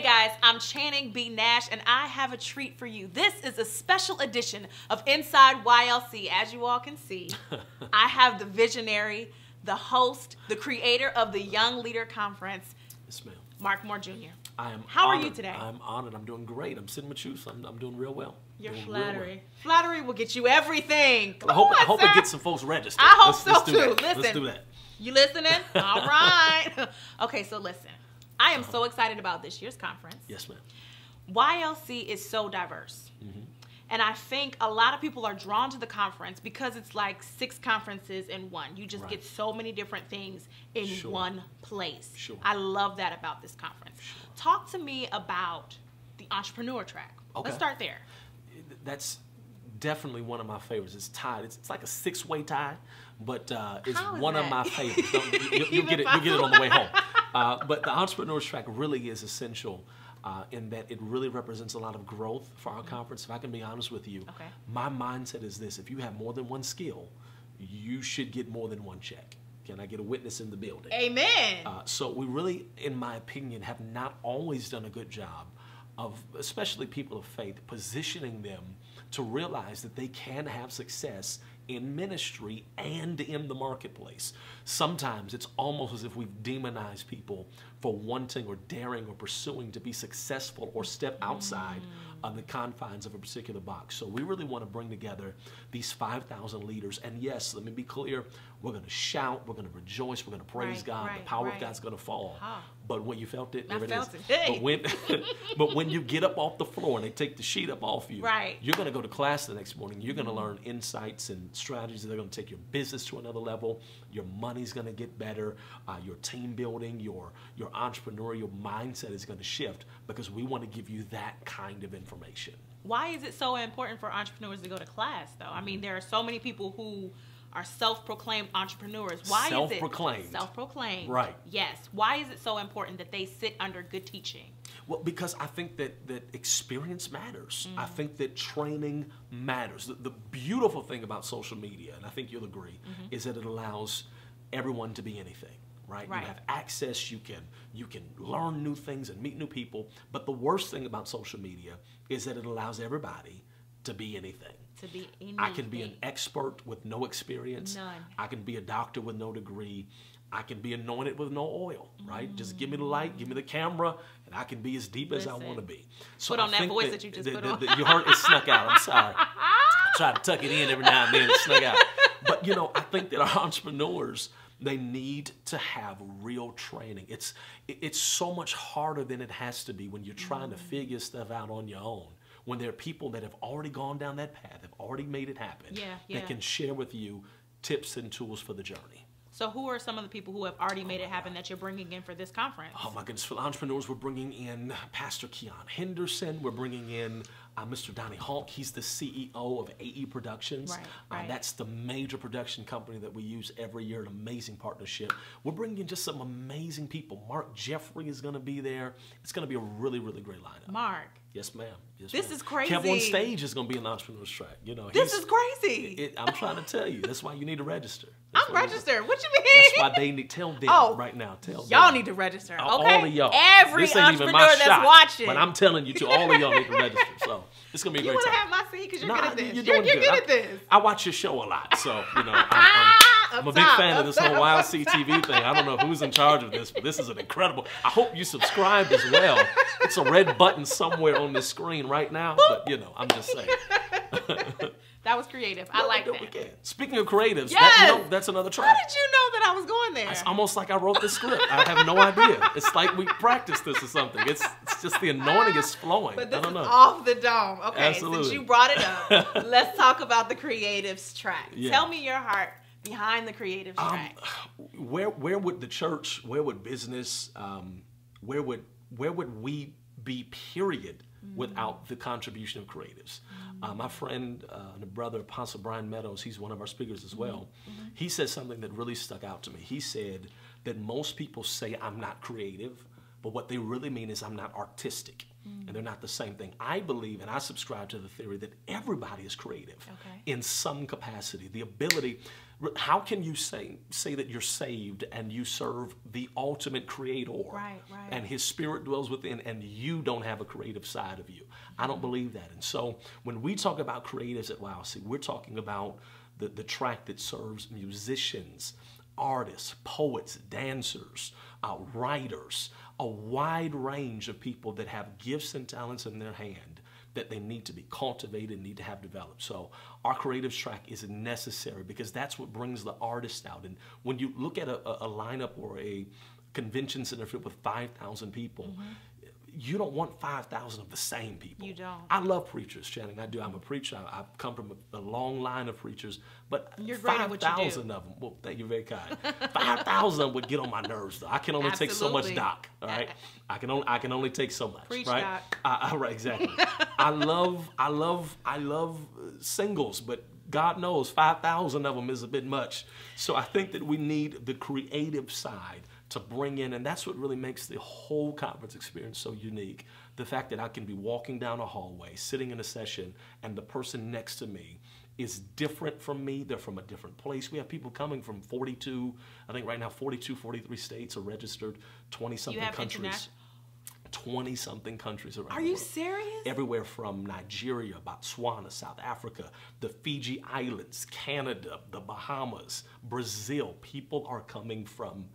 Hey guys, I'm Channing B. Nash, and I have a treat for you. This is a special edition of Inside YLC. As you all can see, I have the visionary, the host, the creator of the Young Leader Conference, Yes. Mark Moore Jr. I am. How are you today? I'm honored. I'm doing great. I'm sitting with you, so I'm, I'm doing real well. Your Doing real well. flattery. Flattery will get you everything. I hope, Come I on, hope sir. it gets some folks registered. I hope let's, so let's too. That. Let's Listen. do that. You listening? All right. okay, so listen. I am so excited about this year's conference. Yes, ma'am. YLC is so diverse. Mm-hmm. And I think a lot of people are drawn to the conference because it's like six conferences in one. You just Right. get so many different things in Sure. one place. Sure. I love that about this conference. Sure. Talk to me about the entrepreneur track. Okay. Let's start there. That's definitely one of my favorites. It's tied. It's, it's like a six-way tie, but uh, it's one of my favorites. You, will get it. You'll get it on the way home. Uh, but the entrepreneurs track really is essential. Uh, in that it really represents a lot of growth for our conference. If I can be honest with you, Mm-hmm. Okay. my mindset is this: if you have more than one skill, you should get more than one check. Can I get a witness in the building? Amen. Uh, so we really, in my opinion, have not always done a good job of, especially people of faith, positioning them to realize that they can have success in ministry and in the marketplace. Sometimes it's almost as if we've demonized people for wanting or daring or pursuing to be successful or step outside of the confines of a particular box. So we really want to bring together these 5,000 leaders. And yes, let me be clear, we're going to shout, we're going to rejoice, we're going to praise Right, God. right, the power right. of God's going to fall. Ah. But when you felt it, I it felt is. it. Hey. But when, but when you get up off the floor and they take the sheet up off you, Right. you're going to go to class the next morning. You're going to learn insights and strategies that are going to take your business to another level. Your money's going to get better. Uh, your team building, your your entrepreneurial mindset is going to shift because we want to give you that kind of information. Why is it so important for entrepreneurs to go to class, though? I mean, there are so many people who are self-proclaimed entrepreneurs. Why Self-proclaimed. is it self-proclaimed? Right. Yes. Why is it so important that they sit under good teaching? Well, because I think that, that experience matters. I Mm. think that training matters. The, the beautiful thing about social media, and I think you'll agree, is that it allows everyone to be anything. Right? Right. You have access. You can you can learn new things and meet new people. But the worst thing about social media is that it allows everybody to be anything. To be anything. I can be an expert with no experience. None. I can be a doctor with no degree. I can be anointed with no oil, right? Just give me the light, give me the camera, and I can be as deep as I want to be. So Put I on that voice that you just put on. you heard it snuck out. I'm sorry. I try to tuck it in every now and then. It snuck out. But you know, I think that our entrepreneurs they need to have real training. It's it's so much harder than it has to be when you're trying to Mm. figure stuff out on your own. When there are people that have already gone down that path, have already made it happen, Yeah, yeah. that can share with you tips and tools for the journey. So, who are some of the people who have already made it happen that you're bringing in for this conference? Oh my goodness! For the entrepreneurs, we're bringing in Pastor Keion Henderson. We're bringing in uh, Mr. Donnie Hawk. He's the CEO of AE Productions. Right, Uh, that's the major production company that we use every year. An amazing partnership. We're bringing in just some amazing people. Mark Jeffrey is going to be there. It's going to be a really, really great lineup. Mark, Yes, ma'am. Yes, This ma'am. is crazy. Kev on stage is going to be an entrepreneur's track. You know, this is crazy. It, I'm trying to tell you. That's why you need to register. That's I'm registered. What you mean? That's why they need tell them Oh, right now. Tell Y'all need to register. Okay. All of y'all. Every this ain't even entrepreneur my that's shot, watching. But I'm telling you, to all of y'all need to register. So it's gonna be a you great want to time. have my seat because you're Nah, good at this. you're You're, you're good. good at this. I watch your show a lot, so you know I'm, I'm, I'm a big top, fan of this whole YLC TV thing. I don't know who's in charge of this, but this is an incredible. I hope you subscribe as well. It's a red button somewhere on this screen right now, but you know I'm just saying. That was creative. I like No, that. Speaking of creatives, that, Yes! you know, that's another track. How did you know that I was going there? It's almost like I wrote the script. I have no idea. It's like we practiced this or something. It's it's just the anointing is flowing. But I this is off the dome. Okay, since you brought it up, let's talk about the creatives track. Yeah. Tell me your heart behind the creatives Um, track. where where would the church, where would business, um, where would where would we be? Period. Without the contribution of creatives, uh, my friend uh, and brother Apostle Bryan Meadows, he's one of our speakers as well. He said something that really stuck out to me. He said that most people say I'm not creative but what they really mean is I'm not artistic. And they're not the same thing. I believe and I subscribe to the theory that everybody is creative Okay. in some capacity. The ability, how can you say, say that you're saved and you serve the ultimate creator? Right, right. And his spirit dwells within, and you don't have a creative side of you. I Mm-hmm. don't believe that. And so when we talk about creatives at YLC, we're talking about the, the track that serves musicians, artists, poets, dancers, uh, writers, a wide range of people that have gifts and talents in their hand that they need to be cultivated, need to have developed. So our creatives track is necessary because that's what brings the artist out. And when you look at a, a lineup or a convention center filled with 5,000 people, mm-hmm. You don't want 5,000 of the same people. You don't. I love preachers, Channing. I do. I'm a preacher. I, I've come from a, a long line of preachers, but You're great at what you do. 5,000 of them, well, thank you, very kind. 5,000 would get on my nerves, though. I can only take so much doc, all right? I can only, I can only take so much, Preach, right? Doc. I, I, right, exactly. I love, I love, I love uh, singles, but God knows 5,000 of them is a bit much. So I think that we need the creative side to bring in, and that's what really makes the whole conference experience so unique. The fact that I can be walking down a hallway, sitting in a session, and the person next to me is different from me. They're from a different place. We have people coming from 42, I think right now 42, 43 states are registered, 20 something countries. international- 20 something countries around Are you serious? everywhere from Nigeria, Botswana, South Africa, the Fiji Islands, Canada, the Bahamas, Brazil. People are coming from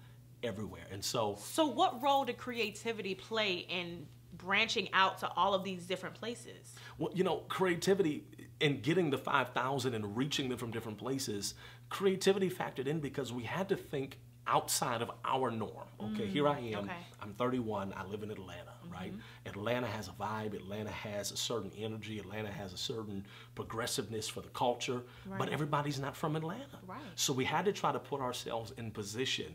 everywhere. And so, So, what role did creativity play in branching out to all of these different places? well, you know, creativity in getting the 5,000 and reaching them from different places, creativity factored in because we had to think outside of our norm. Okay, here I am. Mm, okay. I'm 31. I live in Atlanta, mm-hmm. right? Atlanta has a vibe. Atlanta has a certain energy. Atlanta has a certain progressiveness for the culture. Right. But everybody's not from Atlanta. Right. So we had to try to put ourselves in position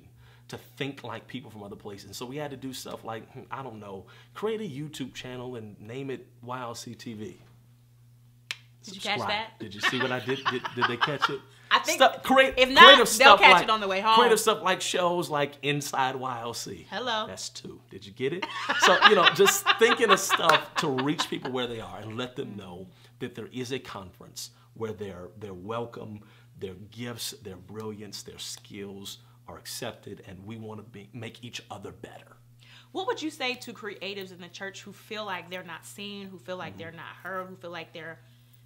to think like people from other places. And so we had to do stuff like, hmm, I don't know, create a YouTube channel and name it YLC TV. Did you catch that? Did you see what I did? Did, did they catch it? I think- Stuff- create, if not, they'll stuff catch like- it on the way home. Creative stuff like shows like Inside YLC. Hello. That's two. Did you get it? So, you know, just thinking of stuff to reach people where they are and let them know that there is a conference where they're, they're welcome, their gifts, their brilliance, their skills are accepted, and we want to be, make each other better. What would you say to creatives in the church who feel like they're not seen, who feel like mm-hmm. they're not heard, who feel like they're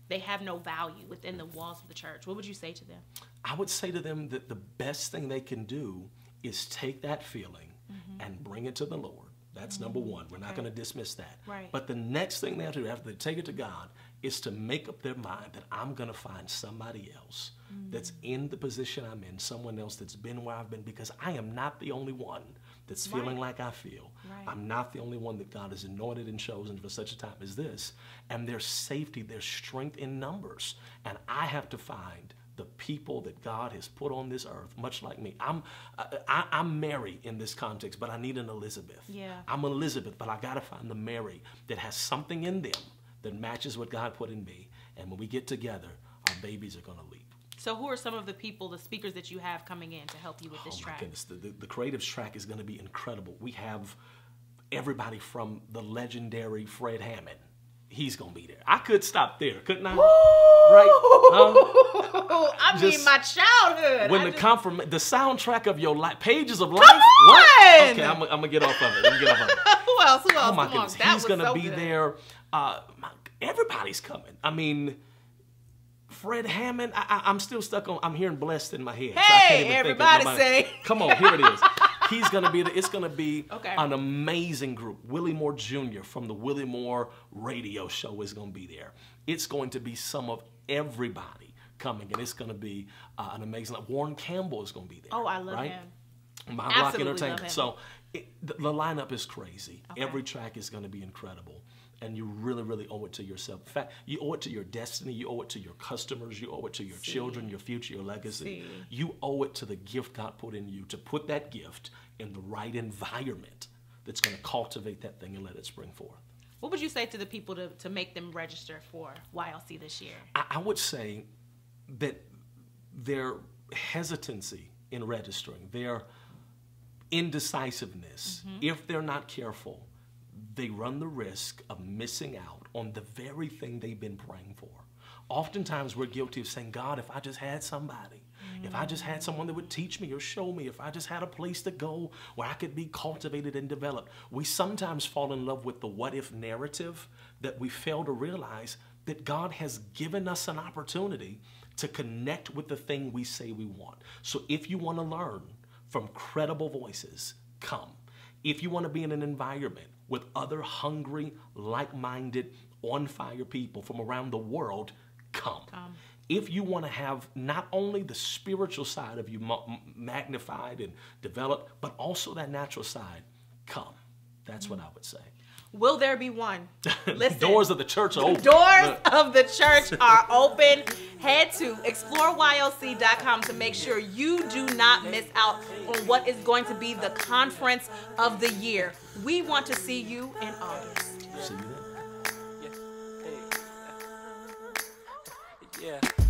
they have no value within the walls of the church? What would you say to them? I would say to them that the best thing they can do is take that feeling mm-hmm. and bring it to the Lord. That's number mm-hmm. one. We're not Okay. going to dismiss that. Right. But the next thing they have to do after they take it to God is to make up their mind that I'm going to find somebody else mm. that's in the position I'm in, someone else that's been where I've been, because I am not the only one that's feeling like I feel. Right. I'm not the only one that God has anointed and chosen for such a time as this. And there's safety, there's strength in numbers. And I have to find the people that God has put on this earth, much like me. I'm, I, I'm Mary in this context, but I need an Elizabeth. Yeah. I'm Elizabeth, but I got to find the Mary that has something in them that matches what God put in me. And when we get together, our babies are going to leap. So, who are some of the people, the speakers that you have coming in to help you with this oh my track? goodness, the, the, the creatives track is going to be incredible. We have everybody from the legendary Fred Hammond. He's going to be there. I could stop there, couldn't I? Right? Huh? I Just- mean, my childhood. when I the just- confirm the soundtrack of your life, pages of life. Come on! What? Okay, I'm, I'm gonna get off of it. I'm gonna get off of it. who else? Who oh, else? Oh my Come goodness, that he's gonna so be good. there. Uh, my, everybody's coming. I mean, Fred Hammond. I, I'm still stuck on. I'm hearing blessed in my head. so I Hey, can't even think of everybody say. Come on, here it is. He's gonna be. The, it's gonna be Okay. an amazing group. Willie Moore Jr. from the Willie Moore Radio Show is gonna be there. It's going to be some of everybody coming, and it's gonna be uh, an amazing. Warren Campbell is gonna be there. Oh, I love right? him. My Absolutely Block Entertainment. So it, the, the lineup is crazy. Okay. Every track is going to be incredible. And you really, really owe it to yourself. In fact, you owe it to your destiny. You owe it to your customers. You owe it to your children, your future, your legacy. See. You owe it to the gift God put in you to put that gift in the right environment that's going to cultivate that thing and let it spring forth. What would you say to the people to, to make them register for YLC this year? I, I would say that their hesitancy in registering, their indecisiveness, mm-hmm. if they're not careful, they run the risk of missing out on the very thing they've been praying for. Oftentimes, we're guilty of saying, God, if I just had somebody, if I just had someone that would teach me or show me, if I just had a place to go where I could be cultivated and developed. We sometimes fall in love with the what if narrative that we fail to realize that God has given us an opportunity to connect with the thing we say we want. So if you want to learn from credible voices, come. If you want to be in an environment with other hungry, like minded, on fire people from around the world, come. Come. If you want to have not only the spiritual side of you magnified and developed, but also that natural side, come. That's what I would say. Will there be one? Listen. Doors of the church are open. Doors of the church are open. Head to exploreylc.com to make sure you do not miss out on what is going to be the conference of the year. We want to see you in August. See you then. Yeah. Hey. Yeah.